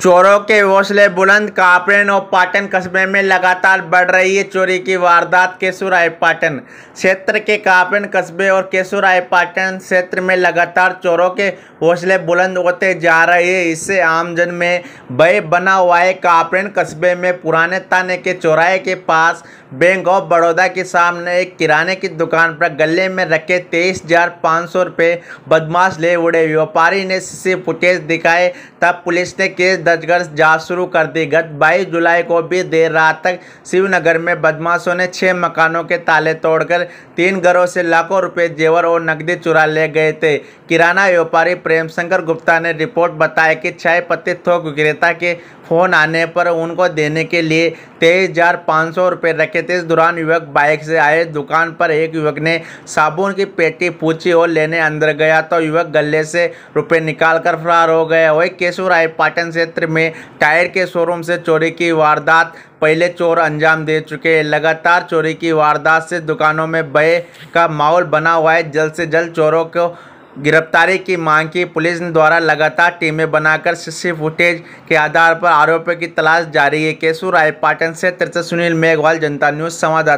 चोरों के हौसले बुलंद कापरेन और पाटन कस्बे में लगातार बढ़ रही है चोरी की वारदात केसुराय पाटन क्षेत्र के कापरेन कस्बे और केसुराय पाटन क्षेत्र में लगातार चोरों के हौसले बुलंद होते जा रहे हैं। इससे आमजन में भय बना हुआ है। कापरेन कस्बे में पुराने ताने के चौराहे के पास बैंक ऑफ़ बड़ौदा के सामने एक किराने की दुकान पर गले में रखे तेईस हज़ार पाँच सौ रुपये बदमाश ले उड़े। व्यापारी ने सी फुटेज दिखाए, तब पुलिस ने केस दर्ज कर जाँच शुरू कर दी गत 22 जुलाई को भी देर रात तक शिवनगर में बदमाशों ने छह मकानों के ताले तोड़कर तीन घरों से लाखों रुपए जेवर और नकदी चुरा ले गए थे। किराना व्यापारी प्रेम शंकर गुप्ता ने रिपोर्ट बताया कि चाय पत्ती थोक विक्रेता के फ़ोन आने पर उनको देने के लिए तेईस हज़ार पाँच सौ रुपये रखे थे। इस दौरान युवक बाइक से आए दुकान पर एक युवक ने साबुन की पेटी पूछी और लेने अंदर गया तो युवक गले से रुपए निकाल कर फरार हो गया। वही केशुराय पाटन क्षेत्र में टायर के शोरूम से चोरी की वारदात, पहले चोर अंजाम दे चुके हैं। लगातार चोरी की वारदात से दुकानों में भय का माहौल बना हुआ है। जल्द से जल्द चोरों को गिरफ्तारी की मांग की। पुलिस द्वारा लगातार टीमें बनाकर सीसी फुटेज के आधार पर आरोपियों की तलाश जारी है। केसू राय पाटन से सुनील मेघवाल, जनता न्यूज़, संवाददाता।